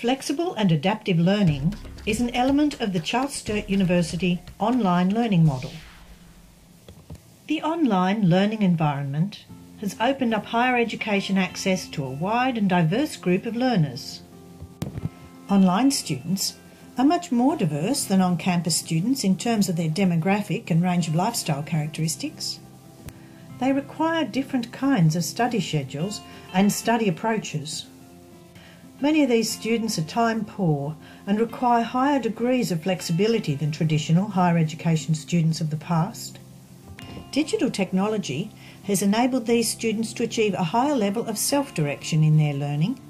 Flexible and adaptive learning is an element of the Charles Sturt University online learning model. The online learning environment has opened up higher education access to a wide and diverse group of learners. Online students are much more diverse than on campus students in terms of their demographic and range of lifestyle characteristics. They require different kinds of study schedules and study approaches. Many of these students are time poor and require higher degrees of flexibility than traditional higher education students of the past. Digital technology has enabled these students to achieve a higher level of self direction in their learning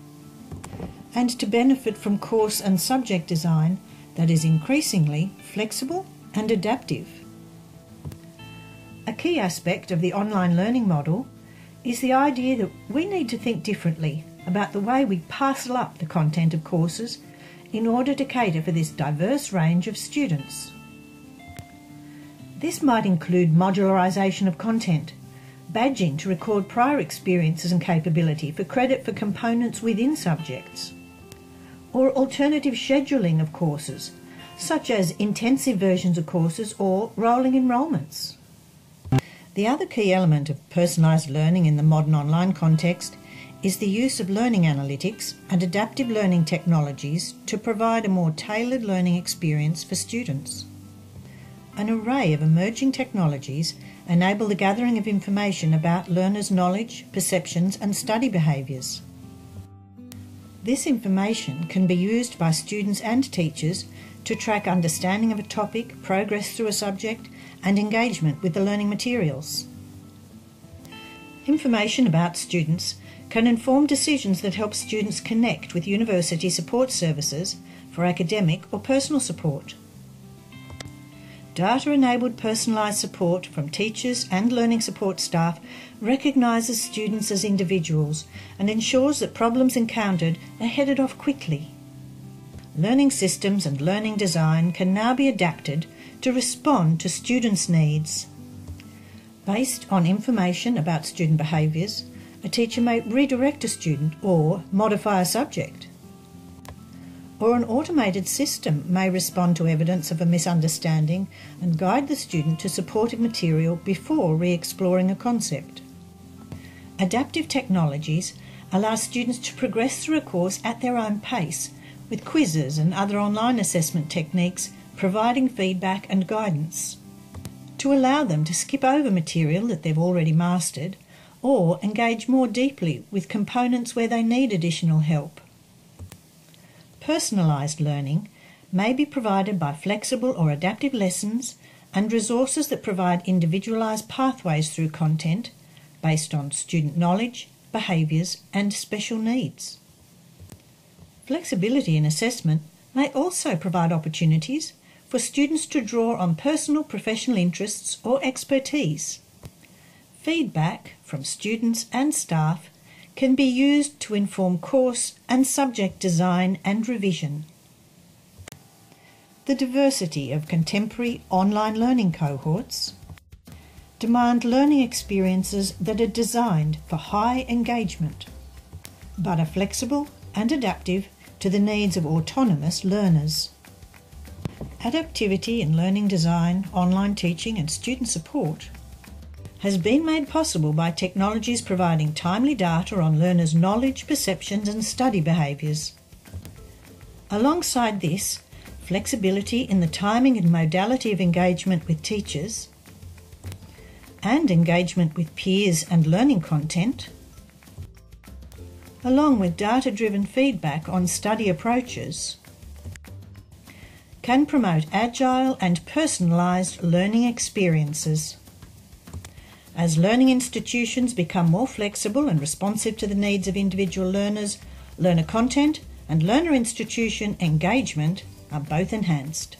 and to benefit from course and subject design that is increasingly flexible and adaptive. A key aspect of the online learning model is the idea that we need to think differently about the way we parcel up the content of courses in order to cater for this diverse range of students. This might include modularisation of content, badging to record prior experiences and capability for credit for components within subjects, or alternative scheduling of courses, such as intensive versions of courses or rolling enrolments. The other key element of personalised learning in the modern online context is the use of learning analytics and adaptive learning technologies to provide a more tailored learning experience for students. An array of emerging technologies enable the gathering of information about learners' knowledge, perceptions, and study behaviours. This information can be used by students and teachers to track understanding of a topic, progress through a subject, and engagement with the learning materials. Information about students can inform decisions that help students connect with university support services for academic or personal support. Data enabled personalised support from teachers and learning support staff recognises students as individuals and ensures that problems encountered are headed off quickly. Learning systems and learning design can now be adapted to respond to students' needs. Based on information about student behaviours, a teacher may redirect a student or modify a subject. Or an automated system may respond to evidence of a misunderstanding and guide the student to supportive material before re exploring a concept. Adaptive technologies allow students to progress through a course at their own pace, with quizzes and other online assessment techniques providing feedback and guidance. To allow them to skip over material that they've already mastered or engage more deeply with components where they need additional help. Personalised learning may be provided by flexible or adaptive lessons and resources that provide individualised pathways through content based on student knowledge, behaviours, and special needs. Flexibility in assessment may also provide opportunities for students to draw on personal professional interests or expertise. Feedback from students and staff can be used to inform course and subject design and revision. The diversity of contemporary online learning cohorts demand learning experiences that are designed for high engagement, but are flexible and adaptive to the needs of autonomous learners. Adaptivity in learning design, online teaching and student support has been made possible by technologies providing timely data on learners' knowledge, perceptions, and study behaviours. Alongside this, flexibility in the timing and modality of engagement with teachers, and engagement with peers and learning content, along with data driven feedback on study approaches, can promote agile and personalised learning experiences. As learning institutions become more flexible and responsive to the needs of individual learners, learner content and learner institution engagement are both enhanced.